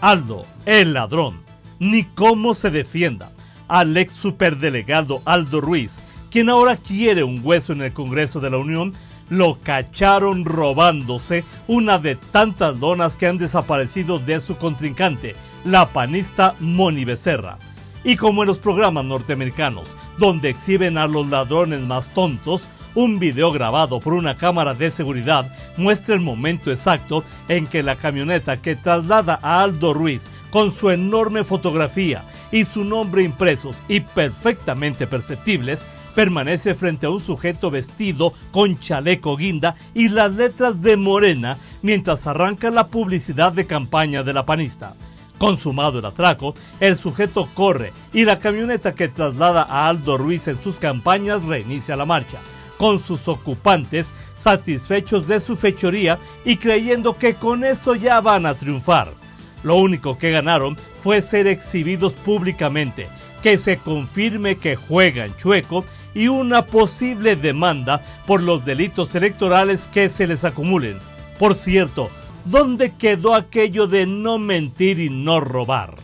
Aldo, el ladrón, ni cómo se defienda al ex superdelegado Aldo Ruiz, quien ahora quiere un hueso en el Congreso de la Unión, lo cacharon robándose una de tantas donas que han desaparecido de su contrincante, la panista Moni Becerra. Y como en los programas norteamericanos, donde exhiben a los ladrones más tontos, un video grabado por una cámara de seguridad muestra el momento exacto en que la camioneta que traslada a Aldo Ruiz con su enorme fotografía y su nombre impresos y perfectamente perceptibles permanece frente a un sujeto vestido con chaleco guinda y las letras de Morena mientras arranca la publicidad de campaña de la panista. Consumado el atraco, el sujeto corre y la camioneta que traslada a Aldo Ruiz en sus campañas reinicia la marcha, con sus ocupantes satisfechos de su fechoría y creyendo que con eso ya van a triunfar. Lo único que ganaron fue ser exhibidos públicamente, que se confirme que juegan chueco y una posible demanda por los delitos electorales que se les acumulen. Por cierto, ¿dónde quedó aquello de no mentir y no robar?